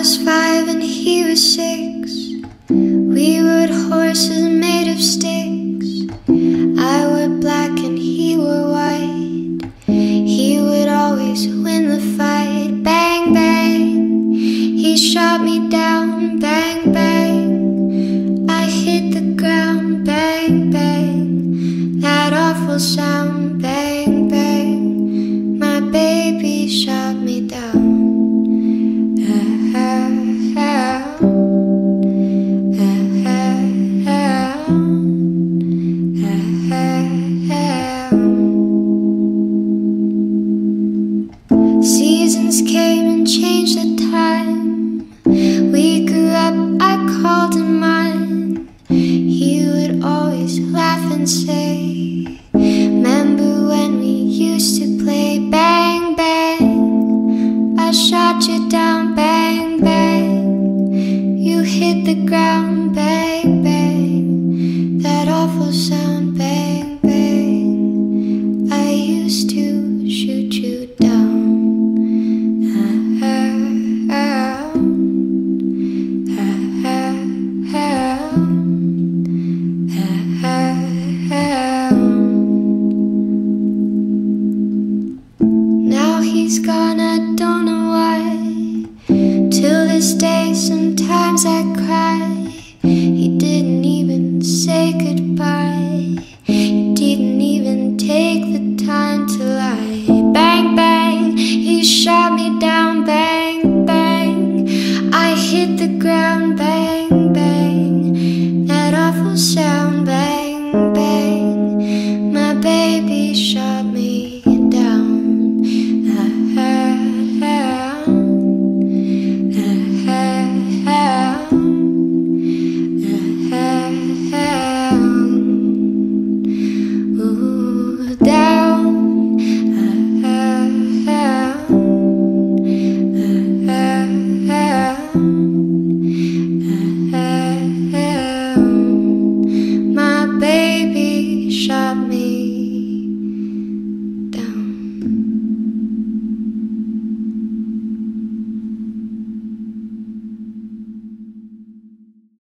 was five and he was six. We rode horses made of sticks. I wore black and he wore white. He would always win the fight. Bang, bang. He shot me down. Bang, bang. I hit the ground. Bang, bang. That awful sound. Bang. the ground, bang, bang. That awful sound, bang, bang. I used to shoot you down. Uh, uh, uh, now he's gone, I don't know. hit the ground back.